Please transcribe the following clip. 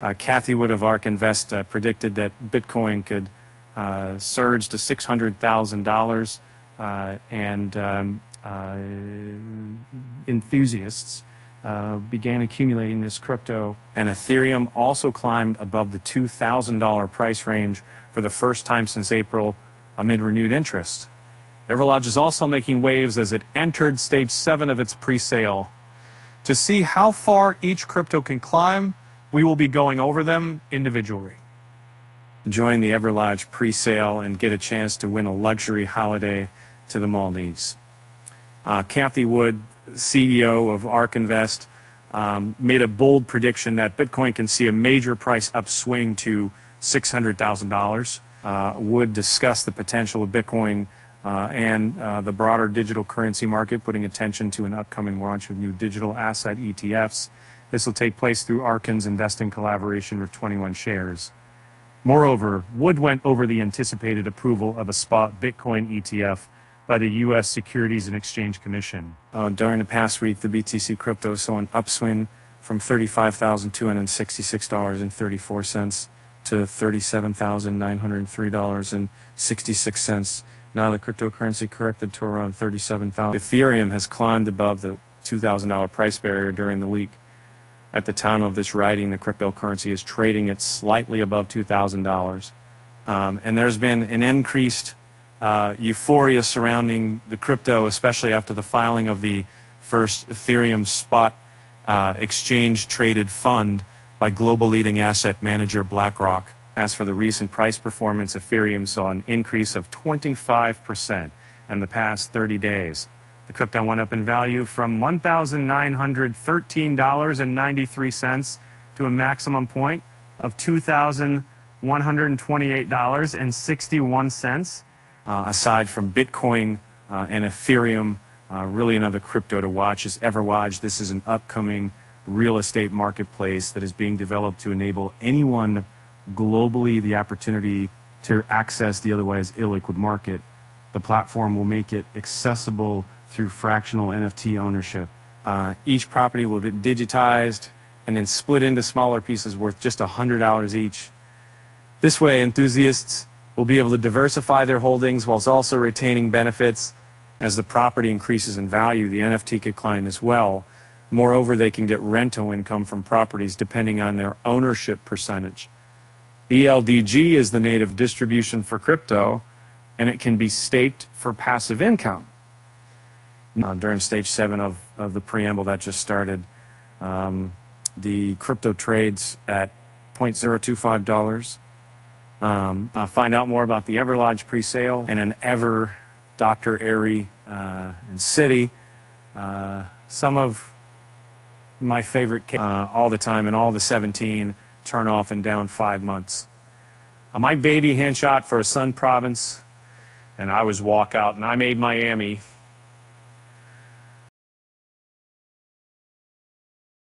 Uh, Cathie Wood of ARK Invest uh, predicted that Bitcoin could uh, surge to $600,000 uh, and um, uh, enthusiasts uh, began accumulating this crypto. And Ethereum also climbed above the $2,000 price range for the first time since April amid renewed interest. Everlodge is also making waves as it entered stage seven of its pre-sale. To see how far each crypto can climb, we will be going over them individually. Join the Everlodge pre-sale and get a chance to win a luxury holiday to the Maldives. Uh, Cathie Wood, CEO of ARK Invest, um, made a bold prediction that Bitcoin can see a major price upswing to $600,000. Uh, Wood discussed the potential of Bitcoin uh, and uh, the broader digital currency market, putting attention to an upcoming launch of new digital asset ETFs. This will take place through Arkin's investing collaboration with 21 shares. Moreover, Wood went over the anticipated approval of a spot Bitcoin ETF by the U.S. Securities and Exchange Commission. Uh, during the past week, the BTC crypto saw an upswing from $35,266.34 to $37,903.66. Now the cryptocurrency corrected to around 37,000. Ethereum has climbed above the $2,000 price barrier during the week. At the time of this writing, the cryptocurrency is trading at slightly above $2,000. Um, and there's been an increased uh, euphoria surrounding the crypto, especially after the filing of the first Ethereum spot uh, exchange traded fund by global leading asset manager BlackRock. As for the recent price performance, Ethereum saw an increase of 25% in the past 30 days. The crypto went up in value from $1,913.93 to a maximum point of $2,128.61. Uh, aside from Bitcoin uh, and Ethereum, uh, really another crypto to watch is Everlodge. This is an upcoming real estate marketplace that is being developed to enable anyone globally the opportunity to access the otherwise illiquid market. The platform will make it accessible through fractional NFT ownership. Uh, each property will be digitized and then split into smaller pieces worth just $100 each. This way, enthusiasts will be able to diversify their holdings whilst also retaining benefits. As the property increases in value, the NFT could climb as well. Moreover, they can get rental income from properties depending on their ownership percentage. ELDG is the native distribution for crypto, and it can be staked for passive income. Uh, during stage seven of, of the preamble that just started, um, the crypto trades at $0.025. Um, uh, find out more about the Everlodge pre-sale and an Ever Dr. Airy uh, and City. Uh, some of my favorite uh, all the time and all the 17 turn off and down five months. my baby hand shot for a Sun province, and I was walk out, and I made Miami